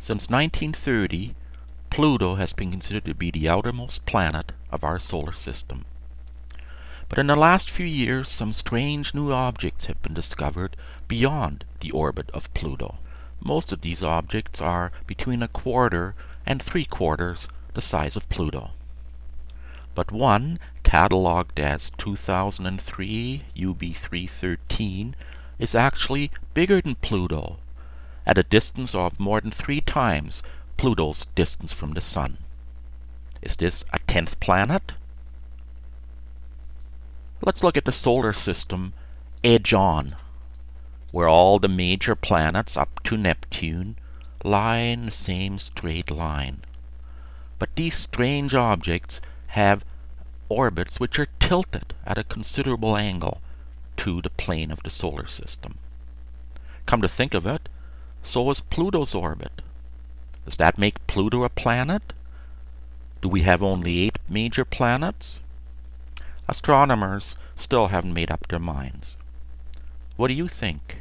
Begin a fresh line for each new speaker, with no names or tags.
Since 1930, Pluto has been considered to be the outermost planet of our solar system. But in the last few years, some strange new objects have been discovered beyond the orbit of Pluto. Most of these objects are between a quarter and three quarters the size of Pluto. But one, catalogued as 2003 UB313, is actually bigger than Pluto, at a distance of more than three times Pluto's distance from the Sun. Is this a tenth planet? Let's look at the solar system edge on, where all the major planets up to Neptune lie in the same straight line. But these strange objects have orbits which are tilted at a considerable angle to the plane of the solar system. Come to think of it, so is Pluto's orbit. Does that make Pluto a planet? Do we have only eight major planets? astronomers still haven't made up their minds. What do you think?